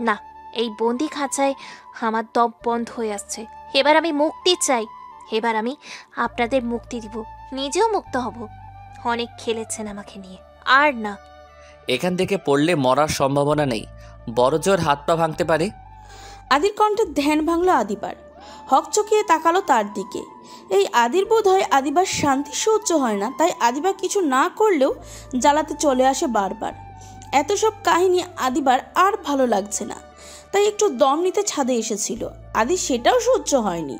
না এই বন্দি খাঁচায় আমার দম বন্ধ হয়ে আসছে। এবার আমি মুক্তি চাই। এবার আমি আপনাদের মুক্তি দিব। নিজেও মুক্ত হব। অনেক খেলেছেন আমাকে নিয়ে। আর না। এখান থেকে পড়লে মরার সম্ভাবনা নেই। বড় জোর হাত পা ভাঙতে পারে। আদির কণ্ঠে ধ্যান ভাঙল আদিবার। হকচকিয়ে তাকালো তার দিকে। এই আদির বোধ হয় আদিবার শান্তি সহ্য হয় না তাই আদিবার কিছু না করলেও জ্বালাতে চলে আসে বারবার। এত সব কাহিনী আদিবার আর ভালো লাগছে না। তাই একটু দম নিতে ছাদে এসেছিল। আদি সেটাও সহ্য হয়নি।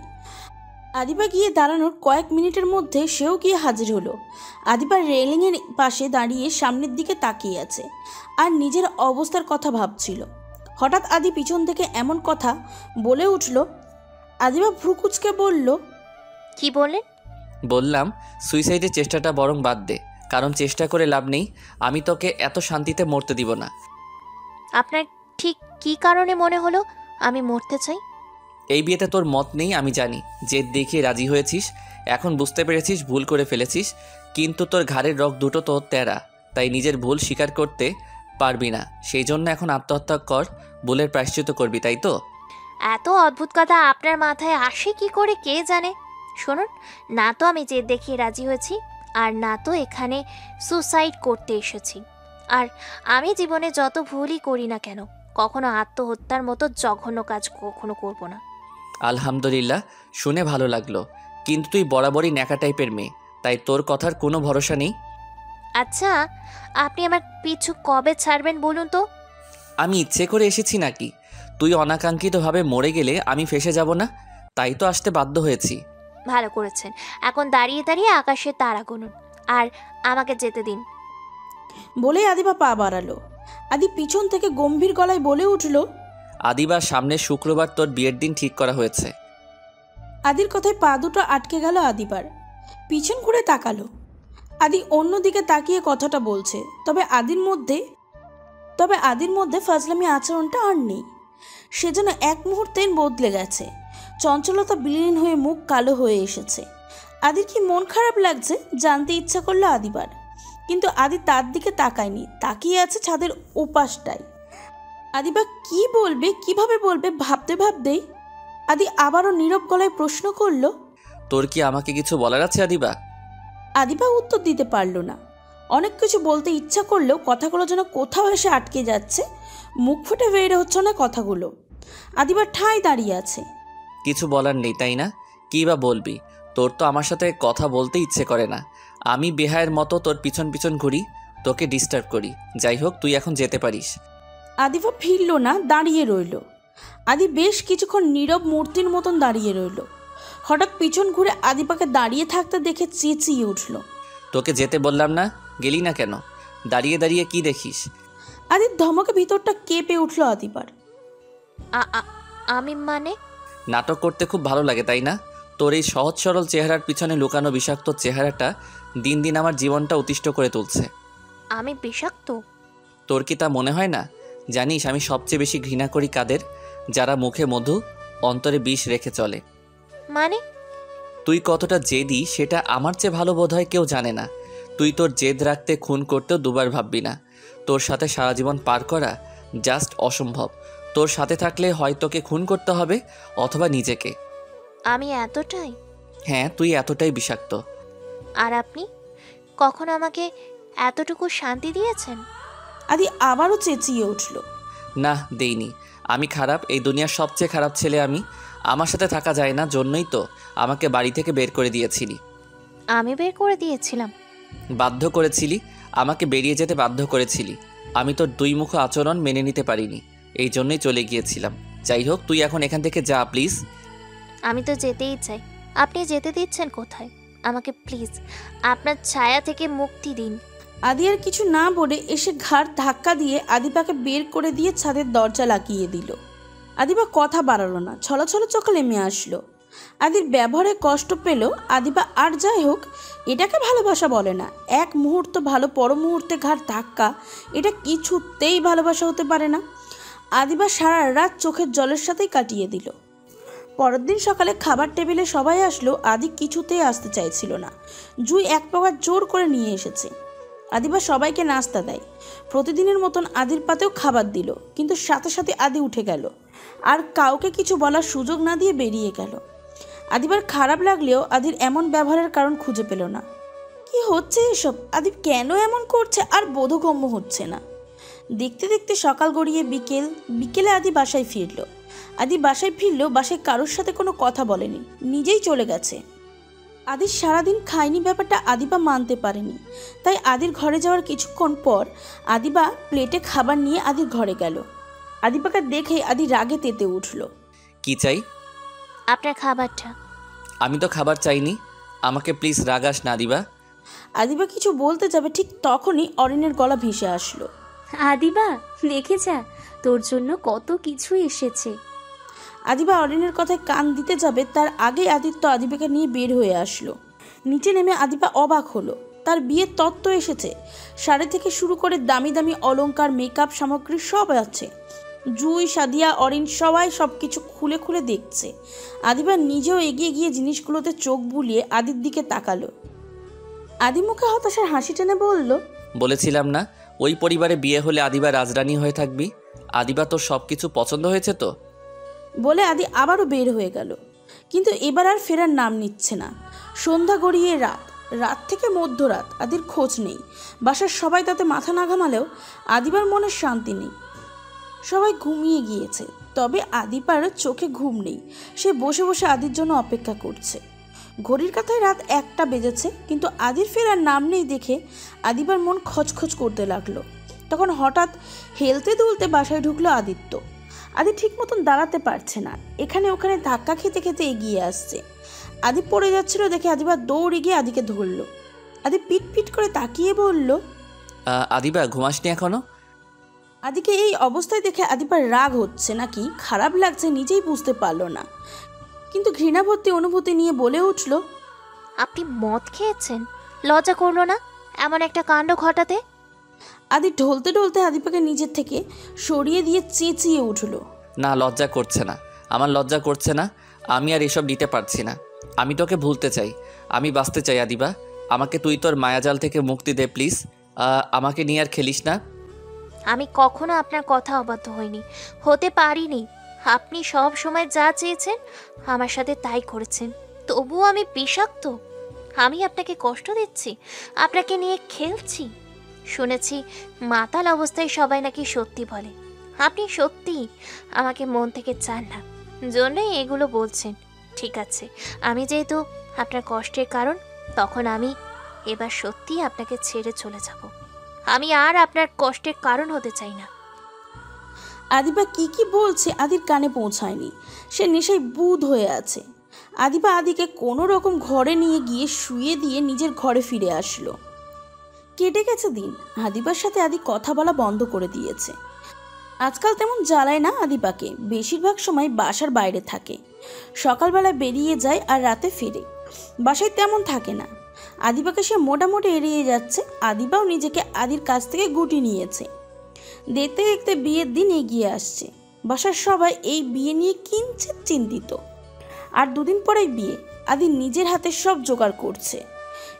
আদিবা গিয়ে দাঁড়ানোর কয়েক মিনিটের মধ্যে সেও গিয়ে হাজির হলো। আদিবার রেলিংয়ের পাশে দাঁড়িয়ে সামনের দিকে তাকিয়ে আছে আর নিজের অবস্থার কথা ভাবছিল। হঠাৎ আদি পিছন থেকে এমন কথা বলে উঠল আদিবা ভ্রুকুচকে বলল কি বলে? বললাম সুইসাইডের চেষ্টাটা বরং বাদ দে। কারণ চেষ্টা করে লাভ নেই আমি তোকে এত শান্তিতে মরতে দিব না। আপনার ঠিক কি কারণে মনে হলো আমি মরতে চাই? এই বিয়েতে তোর মত নেই আমি জানি। যে দেখিয়ে রাজি হয়েছিস এখন বুঝতে পেরেছিস ভুল করে ফেলেছিস কিন্তু তোর ঘাড়ের রক দুটো তো তেরা তাই নিজের ভুল স্বীকার করতে পারবি না। সেই জন্য এখন আত্মহত্যা কর ভুলের প্রায়শ্চিত করবি তাই তো? এত অদ্ভুত কথা আপনার মাথায় আসে কি করে কে জানে? শুনুন না তো আমি যে দেখিয়ে রাজি হয়েছি আর না তো এখানে সুসাইড করতে এসেছি। আর আমি জীবনে যত ভুলই করি না কেন কখনো আত্মহত্যার মতো জঘন্য কাজ কখনো করব না। আলহামদুলিল্লাহ শুনে ভালো লাগল। কিন্তু তুই বরাবরই ন্যাকা টাইপের মেয়ে তাই তোর কথার কোনো ভরসা নেই? আচ্ছা আপনি আমার পিছু কবে ছাড়বেন বলুন তো? আমি ইচ্ছে করে এসেছি নাকি? তুই অনাকাঙ্ক্ষিতভাবে মরে গেলে আমি ফেসে যাব না? তাই তো আসতে বাধ্য হয়েছি। ভালো করেছেন। এখন দাঁড়িয়ে দাঁড়িয়ে আকাশে তারা গুনুন। আর আমাকে যেতে দিন। বলেই আদিবা পা বাড়ালো। আদি পিছন থেকে গম্ভীর গলায় বলে উঠল আদিবার সামনের শুক্রবার তোর বিয়ের দিন ঠিক করা হয়েছে। আদির কথায় পা দুটো আটকে গেল আদিবার। পিছন ঘুরে তাকালো। আদি অন্যদিকে তাকিয়ে কথাটা বলছে তবে আদির মধ্যে তবে আদির মধ্যে ফাজলামি আচরণটা আর নেই। সে যেন এক মুহূর্তে বদলে গেছে। চঞ্চলতা বিলীন হয়ে মুখ কালো হয়ে এসেছে। আদির কি মন খারাপ লাগছে জানতে ইচ্ছা করল আদিবার। কিন্তু আদি তার দিকে তাকায়নি তাকিয়ে আছে ছাদের ওপাশটায়। আদিবা কি বলবে কীভাবে বলবে ভাবতে ভাবতেই আদি আবারও নীরব গলায় প্রশ্ন করল তোর কি আমাকে কিছু বলার আছে আদিবা? আদিবা উত্তর দিতে পারল না। অনেক কিছু বলতে ইচ্ছা করলেও কথাগুলো যেন কোথাও এসে আটকে যাচ্ছে মুখ ফুটে বের হচ্ছে না কথাগুলো। আদিবা ঠাই দাঁড়িয়ে আছে। কিছু বলার নেই তাই না? কী বা বলবি? তোর তো আমার সাথে কথা বলতে ইচ্ছে করে না। আমি বেহায়ের মতো তোর পিছন পিছন ঘুরি তোকে ডিস্টার্ব করি। যাই হোক তুই এখন যেতে পারিস। আদিবা ফিরল না দাঁড়িয়ে রইল। আদি বেশ কিছুক্ষণ নীরব মূর্তির মতন দাঁড়িয়ে রইল। হঠাৎ পিছন ঘুরে আদিপাকে দাঁড়িয়ে থাকতে দেখে চেঁচিয়ে উঠল। তোকে যেতে বললাম না? গেলি না কেন? দাঁড়িয়ে দাঁড়িয়ে কি দেখিস? আদির ধমকে ভিতরটা কেঁপে উঠল আদিবার। আ- আ- আমি মানে? নাটক করতে খুব ভালো লাগে তাই না? তোর এই সহজ সরল চেহারার পিছনে লুকানো বিষাক্ত চেহারাটা দিন দিন আমার জীবনটা অতিষ্ঠ করে তুলছে। আমি বিষাক্ত? তোর কি তা মনে হয় না? জানিস আমি সবচেয়ে বেশি ঘৃণা করি কাদের? যারা মুখে মধু অন্তরে বিষ রেখে চলে। মানে? তুই কতটা জেদি সেটা আমার চেয়ে ভালো বোধ হয় কেউ জানে না। তুই তোর জেদ রাখতে খুন করতেও দুবার ভাববি না। তোর সাথে সারা জীবন পার করা জাস্ট অসম্ভব। তোর সাথে থাকলে হয় তোকে খুন করতে হবে অথবা নিজেকে। আমি এতটাই? হ্যাঁ তুই এতটাই বিষাক্ত। আর আপনি? কখন আমাকে এতটুকু শান্তি দিয়েছেন? আদি আবারও চেঁচিয়ে উঠল। না দেইনি। আমি খারাপ এই দুনিয়ার সবচেয়ে খারাপ ছেলে আমি। আমার সাথে থাকা যায় না জন্যই তো আমাকে বাড়ি থেকে বের করে দিয়েছিলি। আমি বের করে দিয়েছিলাম। বাধ্য করেছিলি আমাকে বেরিয়ে যেতে বাধ্য করেছিলি। আমি তোর দুই মুখ আচরণ মেনে নিতে পারিনি। এই জন্যই চলে গিয়েছিলাম। যাই হোক তুই এখন এখান থেকে যা প্লিজ। আমি তো যেতেই চাই। আপনি যেতে দিচ্ছেন কোথায়? আমাকে প্লিজ আপনার ছায়া থেকে মুক্তি দিন। আদি আর কিছু না বলে এসে ঘাড় ধাক্কা দিয়ে আদিপাকে বের করে দিয়ে ছাদের দরজা লাগিয়ে দিল। আদিবা কথা বাড়ালো না ছলাছল চোখে নেমে আসলো। আদির ব্যবহারে কষ্ট পেল আদিবা আর যাই হোক এটাকে ভালোবাসা বলে না। এক মুহূর্ত ভালো পর মুহূর্তে ঘাড় ধাক্কা এটা কিছুতেই ভালোবাসা হতে পারে না। আদিবা সারা রাত চোখের জলের সাথেই কাটিয়ে দিল। পরের দিন সকালে খাবার টেবিলে সবাই আসলো, আদি কিছুতেই আসতে চাইছিল না। জুই এক প্রকার জোর করে নিয়ে এসেছে। আদিবা সবাইকে নাস্তা দেয়। প্রতিদিনের মতন আদির পাতেও খাবার দিল, কিন্তু সাথে সাথে আদি উঠে গেল। আর কাউকে কিছু বলার সুযোগ না দিয়ে বেরিয়ে গেল। আদিবার খারাপ লাগলেও আদির এমন ব্যবহারের কারণ খুঁজে পেল না। কি হচ্ছে এসব? আদিব কেন এমন করছে? আর বোধগম্য হচ্ছে না। দেখতে দেখতে সকাল গড়িয়ে বিকেল বিকেলে আদি বাসায় ফিরল। আদি বাসায় ফিরলেও বাসায় কারোর সাথে কোনো কথা বলেনি নিজেই চলে গেছে। আদির সারাদিন খায়নি ব্যাপারটা আদিবা মানতে পারেনি। তাই আদির ঘরে যাওয়ার কিছুক্ষণ পর আদিবা প্লেটে খাবার নিয়ে আদির ঘরে গেল। আদিবাকে দেখে আদি রাগে তেতে উঠল। কি চাই? আপনার খাবারটা। আমি তো খাবার চাইনি। আমাকে প্লিজ রাগাস না দিবা আদিবা কিছু বলতে যাবে ঠিক তখনই অরিনের গলা ভেসে আসলো। আদিবা দেখে যা তোর জন্য কত কিছু এসেছে। আদিবা অরিনের কথায় কান দিতে যাবে তার আগে আদিত্য আদিবাকে নিয়ে বের হয়ে আসলো। নিচে নেমে আদিবা অবাক হলো। তার বিয়ের তত্ত্ব এসেছে। শাড়ি থেকে শুরু করে দামি দামি অলঙ্কার মেকআপ সামগ্রী সব আছে। জুই সাদিয়া অরিন সবাই সব কিছু খুলে খুলে দেখছে। আদিবা নিজেও এগিয়ে গিয়ে জিনিসগুলোতে চোখ বুলিয়ে আদির দিকে তাকালো। আদি মুখে হতাশার হাসি টেনে বলল বলেছিলাম না ওই পরিবারে বিয়ে হলে আদিবা রাজরানী হয়ে থাকবি। আদিবা তোর সব কিছু পছন্দ হয়েছে তো? বলে আদি আবারও বের হয়ে গেল। কিন্তু এবার আর ফেরার নাম নিচ্ছে না। সন্ধ্যা গড়িয়ে রাত রাত থেকে মধ্যরাত আদির খোঁজ নেই। বাসার সবাই তাতে মাথা না ঘামালেও আদিবার মনে শান্তি নেই। সবাই ঘুমিয়ে গিয়েছে, তবে আদিপার চোখে ঘুম নেই। সে বসে বসে আদির জন্য অপেক্ষা করছে। ঘড়ির কাথায় রাত একটা বেজেছে কিন্তু আদির ফেরার নাম নেই দেখে আদিবার মন খচখচ করতে লাগল। তখন হঠাৎ হেলতে দুলতে বাসায় ঢুকলো আদিত্য। আদি ঠিক মতন দাঁড়াতে পারছে না এখানে ওখানে ধাক্কা খেতে খেতে এগিয়ে আসছে। আদি পড়ে যাচ্ছিল দেখে আদিবার দৌড়ে গিয়ে আদিকে ধরলো। আদি পিট পিট করে তাকিয়ে বলল আদিবা ঘুমাসনি এখনও? আদিকে এই অবস্থায় দেখে আদিবার রাগ হচ্ছে নাকি খারাপ লাগছে নিজেই বুঝতে পারল না। কিন্তু ঘৃণাভর্তি অনুভূতি নিয়ে বলে উঠল আপনি মদ খেয়েছেন? লজ্জা করল না? এমন একটা কাণ্ড ঘটাতে? আদি ঢলতে ঢলতে আদিপাকে নিজের থেকে সরিয়ে দিয়ে চেঁচিয়ে উঠল। না লজ্জা করছে না। আমার লজ্জা করছে না। আমি আর এসব নিতে পারছি না। আমি তোকে ভুলতে চাই। আমি বাঁচতে চাই আদিবা। আমাকে তুই তোর মায়াজাল থেকে মুক্তি দে প্লিজ। আমাকে নিয়ে আর খেলিস না। আমি কখনো আপনার কথা অবাধ্য হইনি। হতে পারিনি। আপনি সব সময় যা চেয়েছেন আমার সাথে তাই করেছেন। তবুও আমি বিষাক্ত। আমি আপনাকে কষ্ট দিচ্ছি, আপনাকে নিয়ে খেলছি। শুনেছি মাতাল অবস্থায় সবাই নাকি সত্যি বলে। আপনি সত্যি আমাকে মন থেকে চান না। জন্যই এগুলো বলছেন। ঠিক আছে, আমি যেহেতু আপনার কষ্টের কারণ, তখন আমি এবার সত্যিই আপনাকে ছেড়ে চলে যাব। আমি আর আপনার কষ্টের কারণ হতে চাই না। আদিবা কি কি বলছে আদির কানে পৌঁছায়নি। সে নেশায় বুধ হয়ে আছে। আদিবা আদিকে কোনো রকম ঘরে নিয়ে গিয়ে শুয়ে দিয়ে নিজের ঘরে ফিরে আসলো। কেটে গেছে দিন। আদিবার সাথে আদি কথা বলা বন্ধ করে দিয়েছে। আজকাল তেমন জ্বালায় না আদিবাকে। বেশিরভাগ সময় বাসার বাইরে থাকে। সকালবেলা বেরিয়ে যায় আর রাতে ফেরে। বাসায় তেমন থাকে না। আদিবাকে সে মোটামুটি এড়িয়ে যাচ্ছে। আদিবাও নিজেকে আদির কাছ থেকে গুটি নিয়েছে। দেখতে দেখতে বিয়ের দিন এগিয়ে আসছে। বাসার সবাই এই বিয়ে নিয়ে কিঞ্চিত চিন্তিত। আর দুদিন পরেই বিয়ে। আদি নিজের হাতে সব জোগাড় করছে।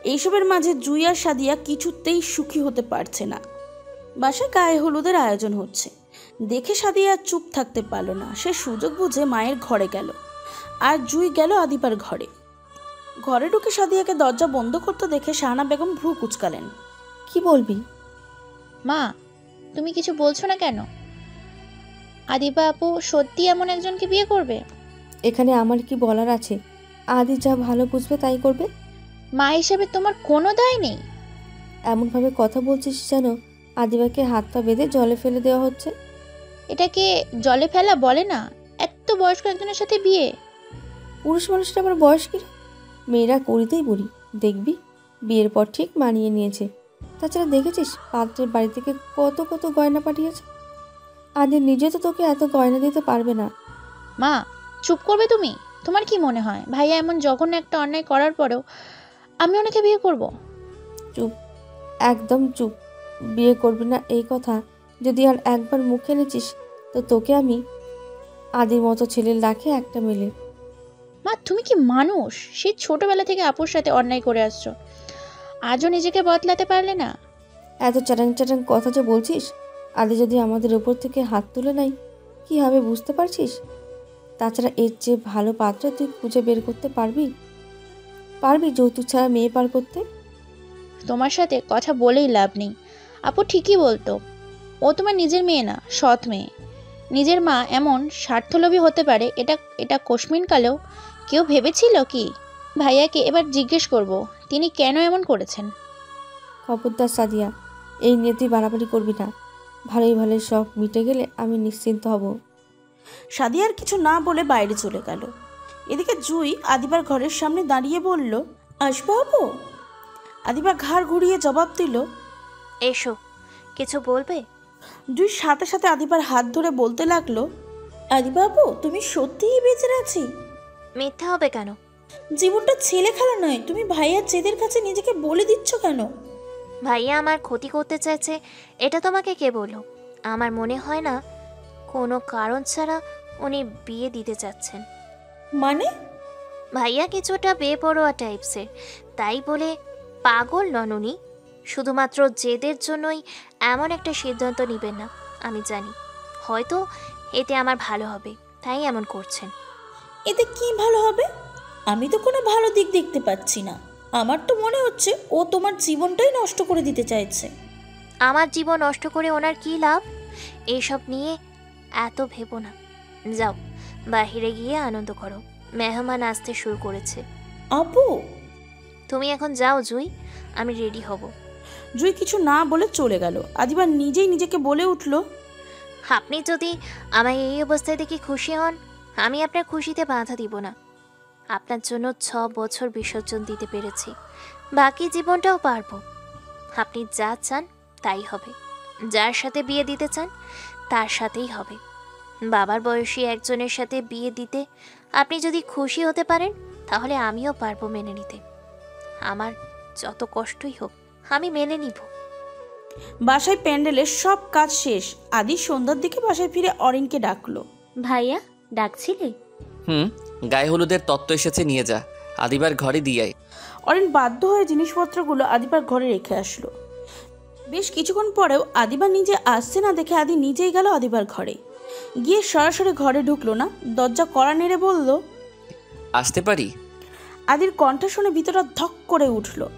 এইসবের মাঝে জুই আর সাদিয়া কিছুতেই সুখী হতে পারছে না। বাসায় গায়ে হলুদের আয়োজন হচ্ছে। দেখে সাদিয়া চুপ থাকতে পারল না। সে সুযোগ বুঝে মায়ের ঘরে গেল। আর জুই গেল আদিপার ঘরে। ঘরে ঢুকে সাদিয়াকে দরজা বন্ধ করতে দেখে শাহানা বেগম ভ্রু কুচকালেন। কি বলবি? মা তুমি কিছু বলছো না কেন? আদিবা আপু সত্যি এমন একজনকে বিয়ে করবে? এখানে আমার কি বলার আছে? আদি যা ভালো বুঝবে তাই করবে? মা হিসেবে তোমার কোনো দায় নেই। এমনভাবে কথা বলছিস যেন আদিবাকে হাত পা বেঁধে জলে ফেলে দেওয়া হচ্ছে? এটাকে জলে ফেলা বলে না এত বয়স্ক একজনের সাথে বিয়ে। পুরুষ মানুষটা আমার বয়স কি মেয়েরা করিতেই বলি দেখবি? বিয়ের পর ঠিক মানিয়ে নিয়েছে। তাছাড়া দেখেছিস পাত্রের বাড়ি থেকে কত কত গয়না পাঠিয়েছে? আদি নিজে তো তোকে এত গয়না দিতে পারবে না। মা চুপ করবে তুমি? তোমার কি মনে হয়? ভাইয়া এমন যখন একটা অন্যায় করার পরেও আমি ওনাকে বিয়ে করব। চুপ একদম চুপ। বিয়ে করবি না এই কথা। যদি আর একবার মুখে এনেছিস তো তোকে আমি আদির মতো ছেলের ডাকে একটা মেলে। মা তুমি কি মানুষ? সে ছোটবেলা থেকে আপুর সাথে অন্যায় করে আসছো। আজও নিজেকে বদলাতে পারলে না? এত চ্যাটাং চ্যাটাং কথা যে বলছিস আদি যদি আমাদের ওপর থেকে হাত তুলে নেয় কী হবে বুঝতে পারছিস? তাছাড়া এর চেয়ে ভালো পাত্র তুই খুঁজে বের করতে পারবি? পারবি যৌতুক ছাড়া মেয়ে পার করতে? তোমার সাথে কথা বলেই লাভ নেই। আপু ঠিকই বলতো ও তোমার নিজের মেয়ে না সৎ মেয়ে। নিজের মা এমন স্বার্থলোভী হতে পারে এটা এটা কালেও কেউ ভেবেছিল কি? ভাইয়াকে এবার জিজ্ঞেস করব তিনি কেন এমন করেছেন? খবরদার সাদিয়া এই নিয়ে তুই বাড়াবাড়ি করবি না। ভালোই ভালোই সব মিটে গেলে আমি নিশ্চিন্ত হব। সাদিয়া আর কিছু না বলে বাইরে চলে গেল। এদিকে জুই আদিবার ঘরের সামনে দাঁড়িয়ে বলল আসব আপু? আদিবা ঘাড় ঘুরিয়ে জবাব দিল এসো কিছু বলবে? জুই সাথে সাথে আদিবার হাত ধরে বলতে লাগল আদিবা আপু তুমি সত্যিই বেঁচে আছি? মিথ্যা হবে কেন? জীবনটা ছেলে খেলা নয় তুমি ভাইয়ার জেদের কাছে নিজেকে বলে দিচ্ছ কেন? ভাইয়া আমার ক্ষতি করতে চাইছে এটা তোমাকে কে বলল? আমার মনে হয় না কোনো কারণ ছাড়া উনি বিয়ে দিতে চাচ্ছেন। মানে? ভাইয়া কিছুটা বেপরোয়া টাইপসের তাই বলে পাগল নন উনি। শুধুমাত্র জেদের জন্যই এমন একটা সিদ্ধান্ত নেবেন না আমি জানি। হয়তো এতে আমার ভালো হবে তাই এমন করছেন। এতে কি ভালো হবে? আমি তো কোনো ভালো দিক দেখতে পাচ্ছি না। আমার তো মনে হচ্ছে ও তোমার জীবনটাই নষ্ট করে দিতে চাইছে। আমার জীবন নষ্ট করে ওনার কী লাভ? এইসব নিয়ে এত ভেবো না। যাও বাহিরে গিয়ে আনন্দ করো। মেহমান আসতে শুরু করেছে। আপু! তুমি এখন যাও জুই। আমি রেডি হব। জুই কিছু না বলে চলে গেল। আদিবা নিজেই নিজেকে বলে উঠল আপনি যদি আমায় এই অবস্থায় দেখে খুশি হন আমি আপনার খুশিতে বাধা দিব না। আপনার জন্য ছ বছর বিসর্জন দিতে পেরেছি। বাকি জীবনটাও পারব। আপনি যা চান তাই হবে। যার সাথে বিয়ে দিতে চান তার সাথেই হবে। বাবার বয়সী একজনের সাথে বিয়ে দিতে আপনি যদি খুশি হতে পারেন তাহলে আমিও পারব মেনে নিতে। আমার যত কষ্টই হোক আমি মেনে নিব। বাসায় প্যান্ডেলের সব কাজ শেষ। আদি সন্ধ্যার দিকে বাসায় ফিরে অরিনকে ডাকলো। ভাইয়া ডাকছিলে? হুম? গায়ে হলুদের তত্ত্ব এসেছে নিয়ে যা। আদিবার ঘরে দিয়াই অরিন বাধ্য হয়ে জিনিসপত্রগুলো আদিবার ঘরে রেখে আসলো। বেশ কিছুক্ষণ পরেও আদিবা নিজে আসছে না দেখে আদি নিজেই গেল আদিবার ঘরে। গিয়ে সরাসরি ঘরে ঢুকলো না দরজা কড়া নেড়ে বলল আসতে পারি? আদির কণ্ঠ শুনে ভিতরটা ধক করে উঠল।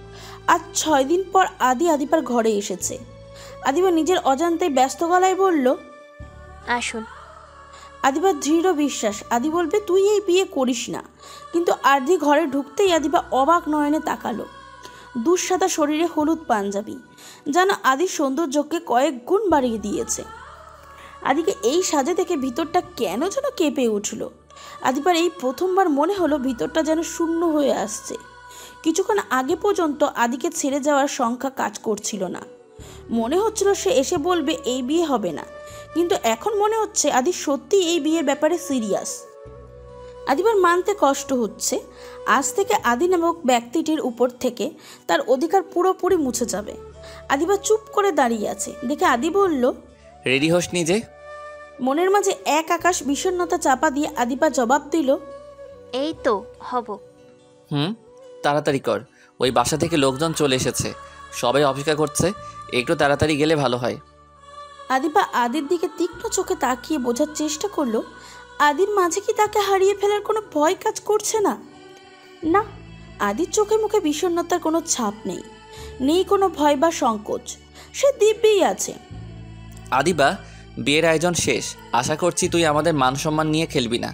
আজ ছয় দিন পর আদি আদিবার ঘরে এসেছে। আদিবা নিজের অজান্তে ব্যস্ত গলায় বলল আসুন। আদিবার দৃঢ় বিশ্বাস। আদি বলবে, তুই এই বিয়ে করিস না। কিন্তু আদি ঘরে ঢুকতেই আদিবা অবাক নয়নে তাকালো। দুঃসাদা শরীরে হলুদ পাঞ্জাবি, যেন আদির সৌন্দর্যকে কয়েক গুণ বাড়িয়ে দিয়েছে। আদিকে এই সাজে দেখে ভিতরটা কেন যেন কেঁপে উঠল। আদিবার এই প্রথমবার মনে হলো ভিতরটা যেন শূন্য হয়ে আসছে। কিছুক্ষণ আগে পর্যন্ত আদিকে ছেড়ে যাওয়ার সংখ্যা কাজ করছিল না। মনে হচ্ছিল সে এসে বলবে, এই বিয়ে হবে না। কিন্তু এখন মনে হচ্ছে আদি সত্যি এই বিয়ের ব্যাপারে সিরিয়াস। আদিবার মানতে কষ্ট হচ্ছে। আজ থেকে আদি নামক ব্যক্তিটির উপর থেকে তার অধিকার পুরোপুরি মুছে যাবে। আদিবা চুপ করে দাঁড়িয়ে আছে। দেখে আদি বলল রেডি হোস নিজে? মনের মাঝে এক আকাশ বিষণ্ণতা চাপা দিয়ে আদিবা জবাব দিল এই তো হব। হুম তাড়াতাড়ি কর। ওই বাসা থেকে লোকজন চলে এসেছে। সবাই অপেক্ষা করছে। একটু তাড়াতাড়ি গেলে ভালো হয়। আদিবা আদির দিকে তীক্ষ্ণ চোখে তাকিয়ে বোঝার চেষ্টা করল, আদির মাঝে কি তাকে হারিয়ে ফেলার কোনো ভয় কাজ করছে না? না, আদির চোখে মুখে বিষণ্ণতার কোনো ছাপ নেই নেই কোনো ভয় বা সংকোচ, সে দিব্যেই আছে। আদিবা, বিয়ের আয়োজন শেষ, আশা করছি তুই আমাদের মান সম্মান নিয়ে খেলবি না।